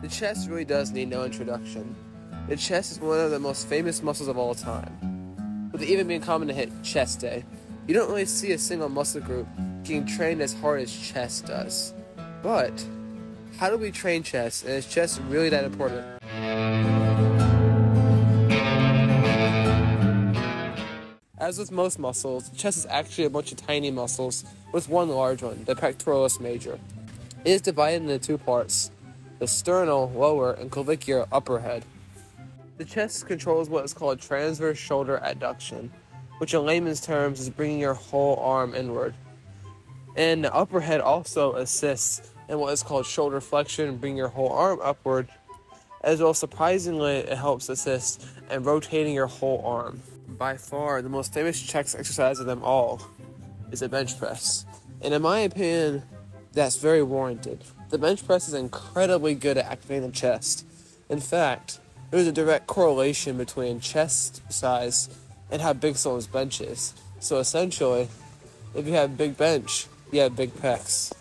The chest really does need no introduction. The chest is one of the most famous muscles of all time. With it even being common to hit chest day, you don't really see a single muscle group getting trained as hard as chest does. But, how do we train chest, and is chest really that important? As with most muscles, chest is actually a bunch of tiny muscles, with one large one, the pectoralis major. It is divided into two parts, the sternal lower and clavicular upper head. The chest controls what is called transverse shoulder adduction, which in layman's terms is bringing your whole arm inward. And the upper head also assists in what is called shoulder flexion, bringing your whole arm upward, as well surprisingly it helps assist in rotating your whole arm. By far, the most famous chest exercise of them all is a bench press. And in my opinion, that's very warranted. The bench press is incredibly good at activating the chest. In fact, there's a direct correlation between chest size and how big someone's bench is. So essentially, if you have a big bench, you have big pecs.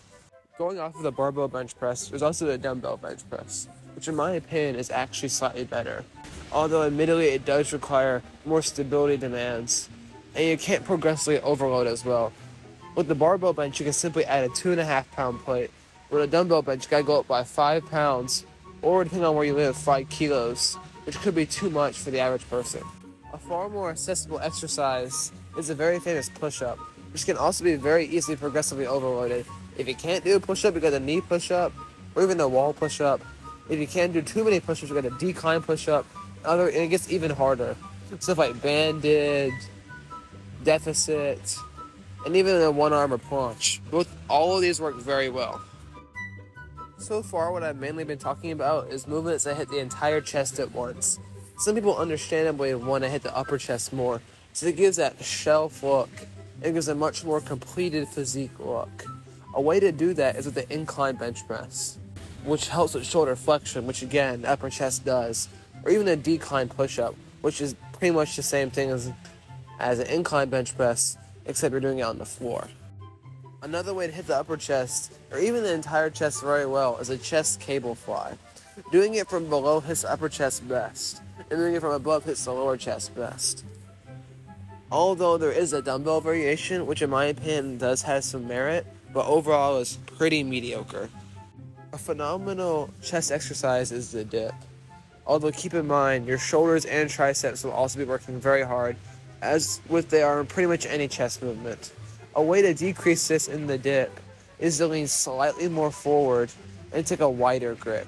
Going off of the barbell bench press, there's also the dumbbell bench press, which in my opinion is actually slightly better. Although admittedly it does require more stability demands, and you can't progressively overload as well. With the barbell bench, you can simply add a two and a half pound plate. With a dumbbell bench, you gotta go up by five pounds, or depending on where you live, five kilos, which could be too much for the average person. A far more accessible exercise is a very famous push-up, which can also be very easily progressively overloaded. If you can't do a push-up, you got a knee push-up, or even a wall push-up. If you can't do too many push-ups, you got a decline push-up. Other, and it gets even harder. Stuff like banded, deficit, and even a one arm or planche. Both all of these work very well. So far, what I've mainly been talking about is movements that hit the entire chest at once. Some people understandably want to hit the upper chest more, so it gives that shelf look. It gives a much more completed physique look. A way to do that is with the incline bench press, which helps with shoulder flexion, which again, upper chest does, or even a decline push up, which is pretty much the same thing as, as an incline bench press, except you're doing it on the floor. Another way to hit the upper chest, or even the entire chest very well, is a chest cable fly. Doing it from below hits the upper chest best, and doing it from above hits the lower chest best. Although there is a dumbbell variation, which in my opinion does have some merit, but overall is pretty mediocre. A phenomenal chest exercise is the dip. Although keep in mind, your shoulders and triceps will also be working very hard, as with they are in pretty much any chest movement. A way to decrease this in the dip is to lean slightly more forward and take a wider grip,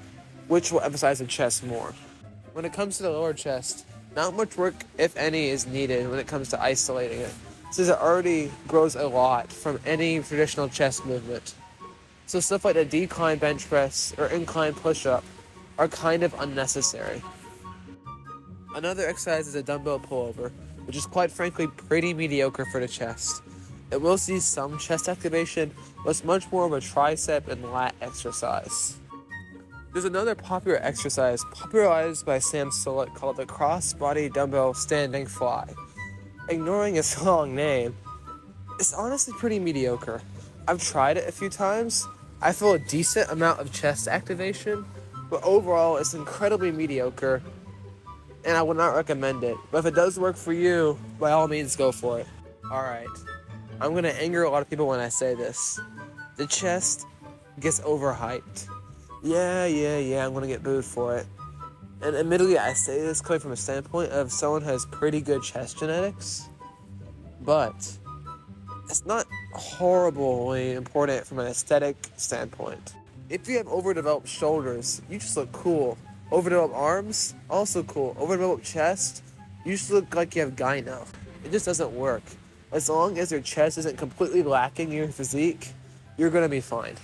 which will emphasize the chest more. When it comes to the lower chest, not much work, if any, is needed when it comes to isolating it, since it already grows a lot from any traditional chest movement. So stuff like the decline bench press or incline push-up are kind of unnecessary. Another exercise is a dumbbell pullover, which is quite frankly pretty mediocre for the chest. It will see some chest activation, but it's much more of a tricep and lat exercise. There's another popular exercise popularized by Sam Sulek called the cross-body dumbbell standing fly. Ignoring its long name, it's honestly pretty mediocre. I've tried it a few times. I feel a decent amount of chest activation, but overall it's incredibly mediocre and I would not recommend it. But if it does work for you, by all means go for it. Alright. I'm gonna anger a lot of people when I say this. The chest gets overhyped. Yeah, yeah, yeah, I'm gonna get booed for it. And admittedly, I say this coming from a standpoint of someone who has pretty good chest genetics, but it's not horribly important from an aesthetic standpoint. If you have overdeveloped shoulders, you just look cool. Overdeveloped arms, also cool. Overdeveloped chest, you just look like you have gyno. It just doesn't work. As long as your chest isn't completely lacking your physique, you're gonna be fine.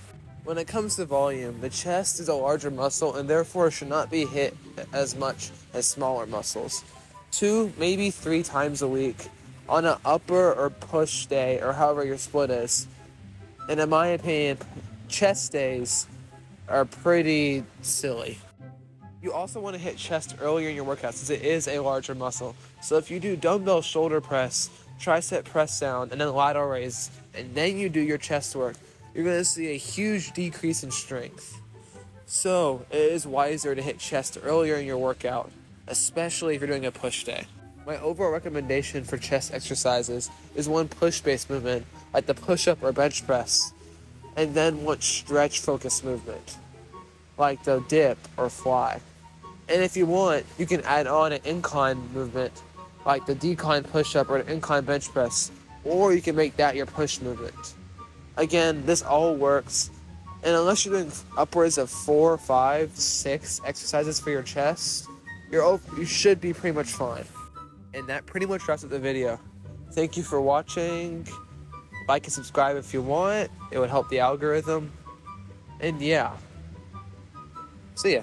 When it comes to volume, the chest is a larger muscle and therefore should not be hit as much as smaller muscles. Two, maybe three times a week on an upper or push day or however your split is. And in my opinion, chest days are pretty silly. You also want to hit chest earlier in your workout since it is a larger muscle. So if you do dumbbell shoulder press, tricep press down, and then lateral raise, and then you do your chest work, you're going to see a huge decrease in strength. So, it is wiser to hit chest earlier in your workout, especially if you're doing a push day. My overall recommendation for chest exercises is one push based movement, like the push up or bench press, and then one stretch focused movement, like the dip or fly. And if you want, you can add on an incline movement, like the decline push up or an incline bench press, or you can make that your push movement. Again, this all works, and unless you're doing upwards of four, five, six exercises for your chest, you're you should be pretty much fine. And that pretty much wraps up the video. Thank you for watching. Like and subscribe if you want. It would help the algorithm. And yeah. See ya.